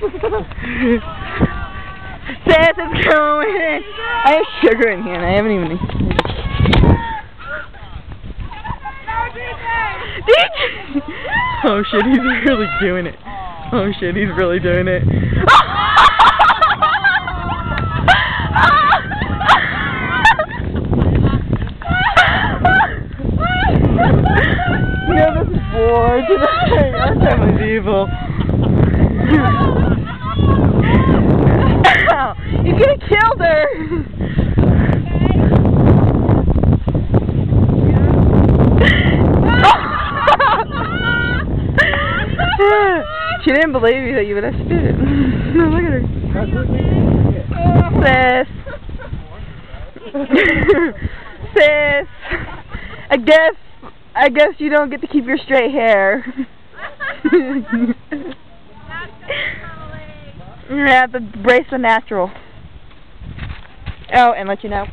Sis is going in. I have sugar in here and I haven't even. DJ! Oh shit, he's really doing it. Oh shit, he's really doing it. Yeah, this is bored today. Unbelievable. He's gonna her. she didn't believe you that you would have spit it. no, look at her. Sis. Sis. I guess I guess you don't get to keep your straight hair. you have to brace the natural. Oh, and let you know.